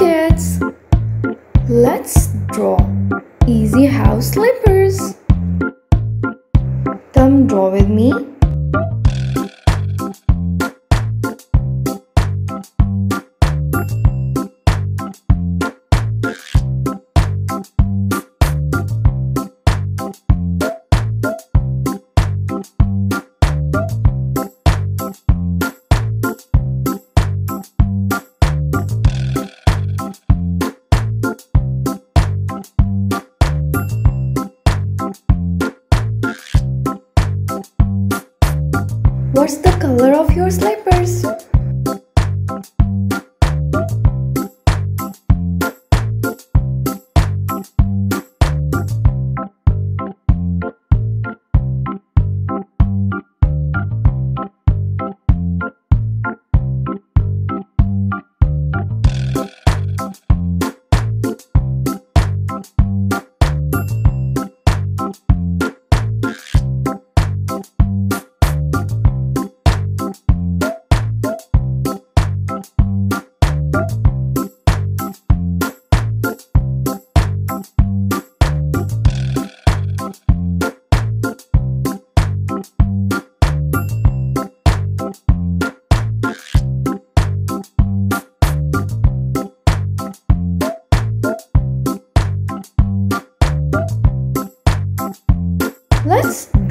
kids! Let's draw easy house slippers. Come draw with me. Color of your slippers?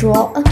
Let's draw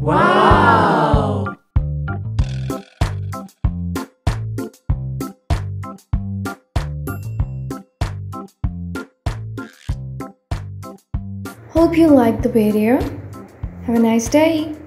Wow! Hope you liked the video. Have a nice day.